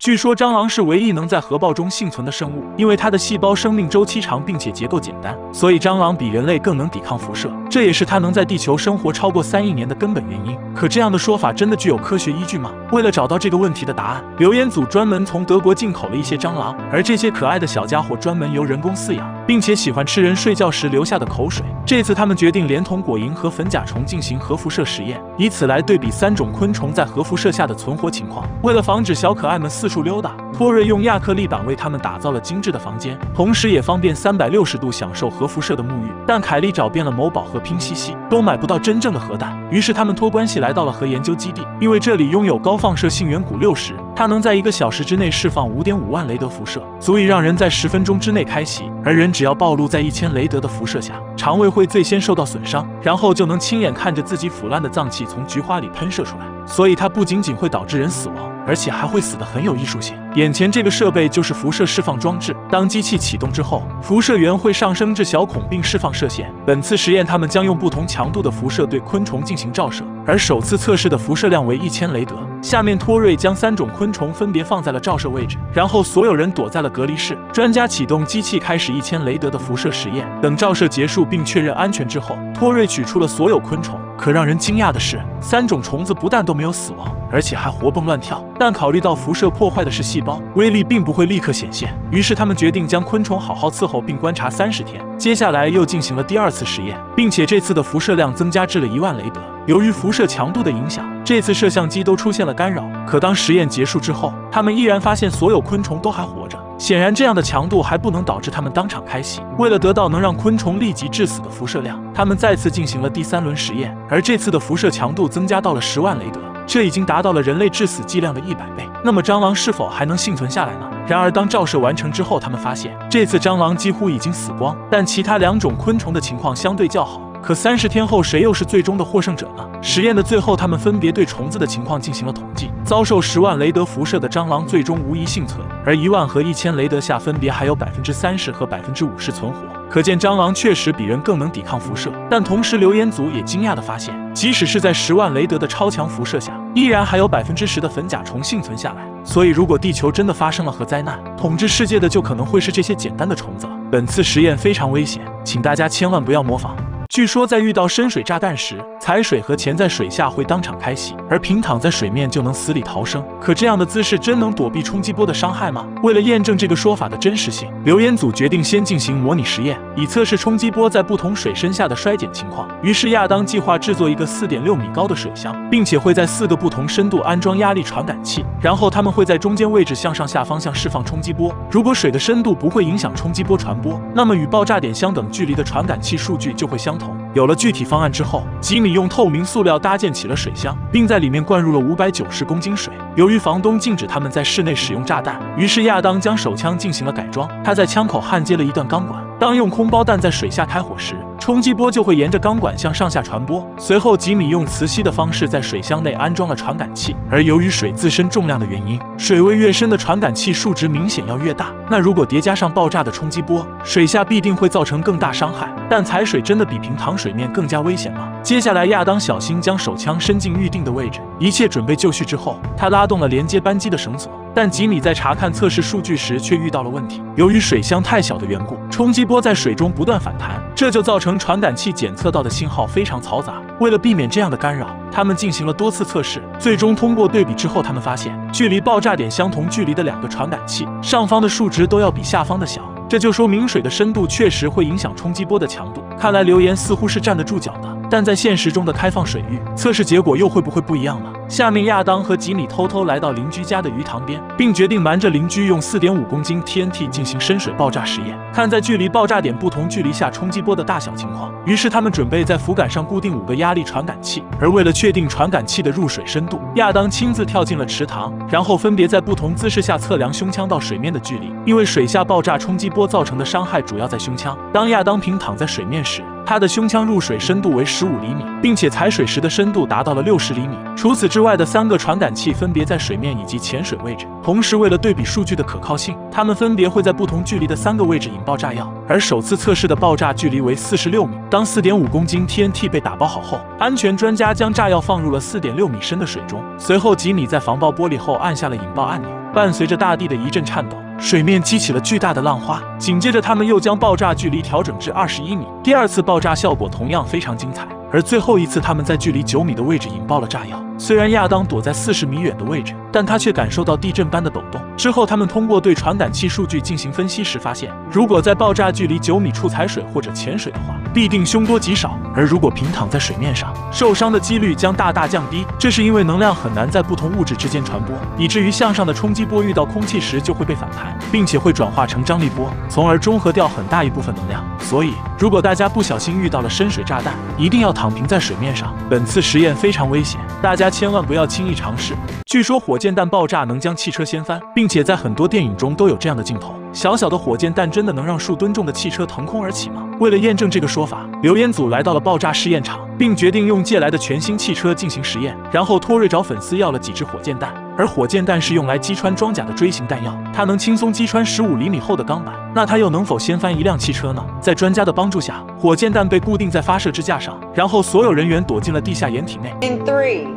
据说蟑螂是唯一能在核爆中幸存的生物，因为它的细胞生命周期长，并且结构简单，所以蟑螂比人类更能抵抗辐射，这也是它能在地球生活超过三亿年的根本原因。可这样的说法真的具有科学依据吗？为了找到这个问题的答案，留言组专门从德国进口了一些蟑螂，而这些可爱的小家伙专门由人工饲养，并且喜欢吃人睡觉时留下的口水。这次他们决定连同果蝇和粉甲虫进行核辐射实验，以此来对比三种昆虫在核辐射下的存活情况。为了防止小可爱们四处溜达，托瑞用亚克力板为他们打造了精致的房间，同时也方便三百六十度享受核辐射的沐浴。但凯莉找遍了某宝和拼夕夕，都买不到真正的核弹，于是他们托关系来到了核研究基地，因为这里拥有高放射性远古六十，它能在一个小时之内释放五点五万雷德辐射，足以让人在十分钟之内开洗。而人只要暴露在一千雷德的辐射下，肠胃会最先受到损伤，然后就能亲眼看着自己腐烂的脏器从菊花里喷射出来。所以它不仅仅会导致人死亡。而且还会死得很有艺术性。眼前这个设备就是辐射释放装置，当机器启动之后，辐射源会上升至小孔并释放射线。本次实验，他们将用不同强度的辐射对昆虫进行照射，而首次测试的辐射量为一千雷德。下面，托瑞将三种昆虫分别放在了照射位置，然后所有人躲在了隔离室。专家启动机器，开始一千雷德的辐射实验。等照射结束并确认安全之后，托瑞取出了所有昆虫。可让人惊讶的是，三种虫子不但都没有死亡，而且还活蹦乱跳。但考虑到辐射破坏的是细胞，威力并不会立刻显现，于是他们决定将昆虫好好伺候并观察三十天。接下来又进行了第二次实验，并且这次的辐射量增加至了一万雷德。由于辐射强度的影响，这次摄像机都出现了干扰。可当实验结束之后，他们依然发现所有昆虫都还活着。显然，这样的强度还不能导致他们当场开洗。为了得到能让昆虫立即致死的辐射量，他们再次进行了第三轮实验，而这次的辐射强度增加到了十万雷德，这已经达到了人类致死剂量的一百倍。那么，蟑螂是否还能幸存下来呢？然而，当照射完成之后，他们发现这次蟑螂几乎已经死光，但其他两种昆虫的情况相对较好。可三十天后，谁又是最终的获胜者呢？实验的最后，他们分别对虫子的情况进行了统计。遭受十万雷德辐射的蟑螂最终无一幸存，而一万和一千雷德下分别还有百分之三十和百分之五十存活。可见蟑螂确实比人更能抵抗辐射。但同时，留言组也惊讶地发现，即使是在十万雷德的超强辐射下，依然还有百分之十的粉甲虫幸存下来。所以，如果地球真的发生了核灾难，统治世界的就可能会是这些简单的虫子了。本次实验非常危险，请大家千万不要模仿。据说，在遇到深水炸弹时，踩水和潜在水下会当场开洗，而平躺在水面就能死里逃生。可这样的姿势真能躲避冲击波的伤害吗？为了验证这个说法的真实性，留言组决定先进行模拟实验，以测试冲击波在不同水深下的衰减情况。于是，亚当计划制作一个四点六米高的水箱，并且会在四个不同深度安装压力传感器，然后他们会在中间位置向上下方向释放冲击波。如果水的深度不会影响冲击波传播，那么与爆炸点相等距离的传感器数据就会相同。有了具体方案之后，吉米用透明塑料搭建起了水箱，并在里面灌入了五百九十公斤水。由于房东禁止他们在室内使用炸弹，于是亚当将手枪进行了改装。他在枪口焊接了一段钢管，当用空包弹在水下开火时，冲击波就会沿着钢管向上下传播。随后，吉米用磁吸的方式在水箱内安装了传感器。而由于水自身重量的原因，水位越深的传感器数值明显要越大。那如果叠加上爆炸的冲击波，水下必定会造成更大伤害。但踩水真的比平躺水面更加危险吗？接下来，亚当小心将手枪伸进预定的位置，一切准备就绪之后，他拉动了连接扳机的绳索。但吉米在查看测试数据时却遇到了问题。由于水箱太小的缘故，冲击波在水中不断反弹，这就造成传感器检测到的信号非常嘈杂。为了避免这样的干扰，他们进行了多次测试，最终通过对比之后，他们发现距离爆炸点相同距离的两个传感器上方的数值都要比下方的小。这就说明水的深度确实会影响冲击波的强度。看来留言似乎是站得住脚的，但在现实中的开放水域测试结果又会不会不一样呢？下面，亚当和吉米偷偷来到邻居家的鱼塘边，并决定瞒着邻居用四点五公斤 TNT 进行深水爆炸实验，看在距离爆炸点不同距离下冲击波的大小情况。于是，他们准备在浮杆上固定五个压力传感器，而为了确定传感器的入水深度，亚当亲自跳进了池塘，然后分别在不同姿势下测量胸腔到水面的距离。因为水下爆炸冲击波造成的伤害主要在胸腔，当亚当平躺在水面时。他的胸腔入水深度为十五厘米，并且踩水时的深度达到了六十厘米。除此之外的三个传感器分别在水面以及潜水位置。同时，为了对比数据的可靠性，他们分别会在不同距离的三个位置引爆炸药。而首次测试的爆炸距离为四十六米。当四点五公斤 TNT 被打包好后，安全专家将炸药放入了四点六米深的水中。随后，吉米在防爆玻璃后按下了引爆按钮，伴随着大地的一阵颤抖。水面激起了巨大的浪花，紧接着他们又将爆炸距离调整至二十一米。第二次爆炸效果同样非常精彩，而最后一次他们在距离九米的位置引爆了炸药。虽然亚当躲在四十米远的位置，但他却感受到地震般的抖动。之后，他们通过对传感器数据进行分析时发现，如果在爆炸距离九米处踩水或者潜水的话，必定凶多吉少；而如果平躺在水面上，受伤的几率将大大降低。这是因为能量很难在不同物质之间传播，以至于向上的冲击波遇到空气时就会被反弹，并且会转化成张力波，从而中和掉很大一部分能量。所以，如果大家不小心遇到了深水炸弹，一定要躺平在水面上。本次实验非常危险，大家千万不要轻易尝试。据说火箭弹爆炸能将汽车掀翻，并且在很多电影中都有这样的镜头。小小的火箭弹真的能让数吨重的汽车腾空而起吗？为了验证这个说法，刘彦祖来到了爆炸试验场，并决定用借来的全新汽车进行实验。然后托瑞找粉丝要了几支火箭弹，而火箭弹是用来击穿装甲的锥形弹药，它能轻松击穿十五厘米厚的钢板。那它又能否掀翻一辆汽车呢？在专家的帮助下，火箭弹被固定在发射支架上，然后所有人员躲进了地下掩体内。In three,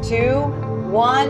two, one.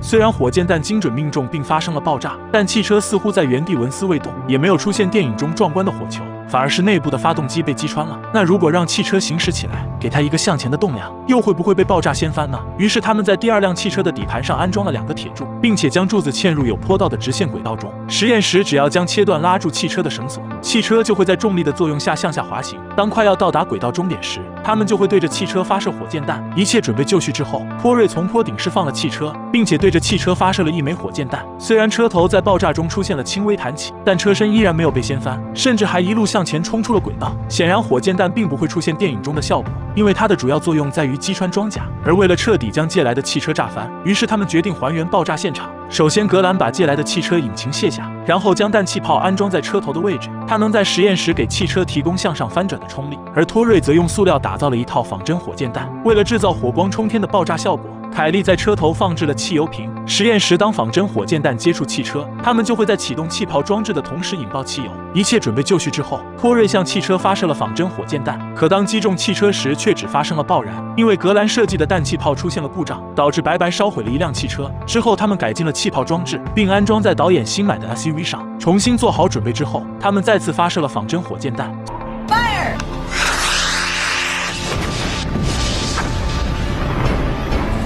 虽然火箭弹精准命中并发生了爆炸，但汽车似乎在原地纹丝未动，也没有出现电影中壮观的火球。反而是内部的发动机被击穿了。那如果让汽车行驶起来，给它一个向前的动量，又会不会被爆炸掀翻呢？于是他们在第二辆汽车的底盘上安装了两个铁柱，并且将柱子嵌入有坡道的直线轨道中。实验时，只要将切断拉住汽车的绳索，汽车就会在重力的作用下向下滑行。当快要到达轨道终点时，他们就会对着汽车发射火箭弹。一切准备就绪之后，坡瑞从坡顶释放了汽车，并且对着汽车发射了一枚火箭弹。虽然车头在爆炸中出现了轻微弹起，但车身依然没有被掀翻，甚至还一路向。向前冲出了轨道，显然火箭弹并不会出现电影中的效果，因为它的主要作用在于击穿装甲。而为了彻底将借来的汽车炸翻，于是他们决定还原爆炸现场。首先，格兰把借来的汽车引擎卸下，然后将氮气炮安装在车头的位置，它能在实验时给汽车提供向上翻转的冲力。而托瑞则用塑料打造了一套仿真火箭弹，为了制造火光冲天的爆炸效果。凯利在车头放置了汽油瓶。实验时，当仿真火箭弹接触汽车，他们就会在启动气泡装置的同时引爆汽油。一切准备就绪之后，托瑞向汽车发射了仿真火箭弹。可当击中汽车时，却只发生了爆燃，因为格兰设计的氮气炮出现了故障，导致白白烧毁了一辆汽车。之后，他们改进了气泡装置，并安装在导演新买的 SUV 上。重新做好准备之后，他们再次发射了仿真火箭弹。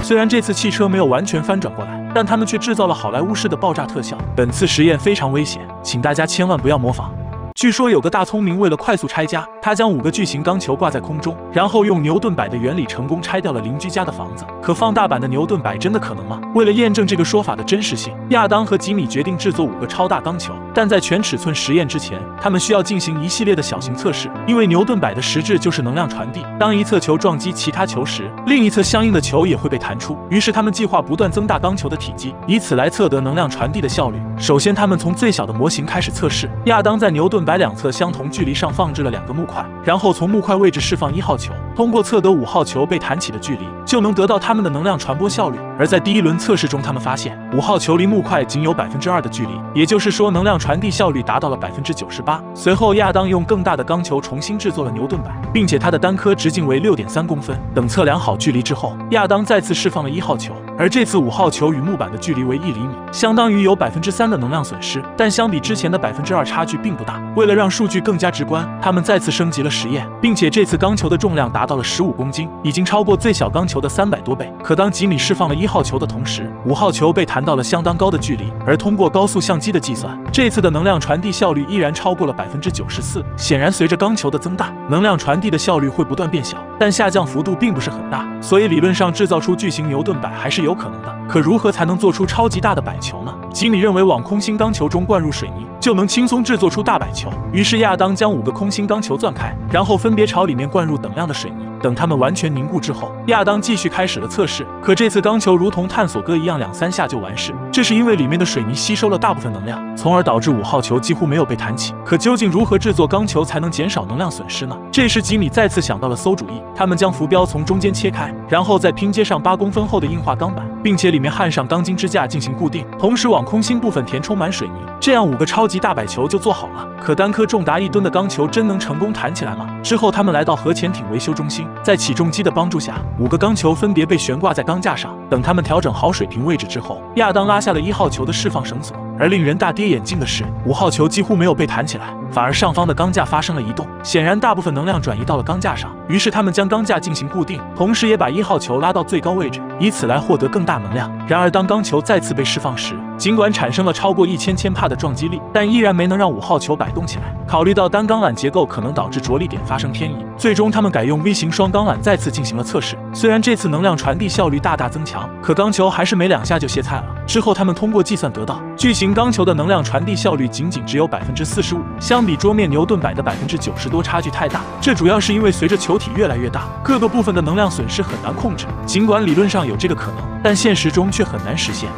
虽然这次汽车没有完全翻转过来，但他们却制造了好莱坞式的爆炸特效。本次实验非常危险，请大家千万不要模仿。据说有个大聪明，为了快速拆家，他将五个巨型钢球挂在空中，然后用牛顿摆的原理成功拆掉了邻居家的房子。可放大版的牛顿摆真的可能吗？为了验证这个说法的真实性，亚当和吉米决定制作五个超大钢球。但在全尺寸实验之前，他们需要进行一系列的小型测试，因为牛顿摆的实质就是能量传递。当一侧球撞击其他球时，另一侧相应的球也会被弹出。于是他们计划不断增大钢球的体积，以此来测得能量传递的效率。首先，他们从最小的模型开始测试。亚当在牛顿摆两侧相同距离上放置了两个木块，然后从木块位置释放一号球，通过测得五号球被弹起的距离，就能得到它们的能量传播效率。而在第一轮测试中，他们发现五号球离木块仅有百分之二的距离，也就是说能量传递效率达到了百分之九十八。随后，亚当用更大的钢球重新制作了牛顿摆，并且它的单颗直径为六点三公分。等测量好距离之后，亚当再次释放了一号球，而这次五号球与木板的距离为一厘米，相当于有百分之三的能量损失。但相比之前的百分之二，差距并不大。为了让数据更加直观，他们再次升级了实验，并且这次钢球的重量达到了十五公斤，已经超过最小钢球的三百多倍。可当吉米释放了一号球的同时，五号球被弹到了相当高的距离，而通过高速相机的计算，这次的能量传递效率依然超过了百分之九十四。显然，随着钢球的增大，能量传递的效率会不断变小，但下降幅度并不是很大，所以理论上制造出巨型牛顿摆还是有可能的。可如何才能做出超级大的摆球呢？吉米认为往空心钢球中灌入水泥。就能轻松制作出大百球。于是亚当将五个空心钢球钻开，然后分别朝里面灌入等量的水泥。等它们完全凝固之后，亚当继续开始了测试。可这次钢球如同探索哥一样，两三下就完事。这是因为里面的水泥吸收了大部分能量，从而导致五号球几乎没有被弹起。可究竟如何制作钢球才能减少能量损失呢？这时吉米再次想到了馊主意，他们将浮标从中间切开，然后再拼接上八公分厚的硬化钢板，并且里面焊上钢筋支架进行固定，同时往空心部分填充满水泥，这样五个超级级大摆球就做好了。可单颗重达一吨的钢球真能成功弹起来吗？之后他们来到核潜艇维修中心。在起重机的帮助下，五个钢球分别被悬挂在钢架上。等他们调整好水平位置之后，亚当拉下了一号球的释放绳索。而令人大跌眼镜的是，五号球几乎没有被弹起来，反而上方的钢架发生了移动。显然，大部分能量转移到了钢架上。于是他们将钢架进行固定，同时也把一号球拉到最高位置，以此来获得更大能量。然而，当钢球再次被释放时，尽管产生了超过一千千帕的撞击力，但依然没能让五号球摆动起来。考虑到单钢缆结构可能导致着力点发生偏移，最终他们改用 V 型双钢缆再次进行了测试。虽然这次能量传递效率大大增强，可钢球还是没两下就歇菜了。之后他们通过计算得到，巨型钢球的能量传递效率仅仅只有百分之四十五，相比桌面牛顿摆的百分之九十多，差距太大。这主要是因为随着球体越来越大，各个部分的能量损失很难控制。尽管理论上有这个可能，但现实中却很难实现。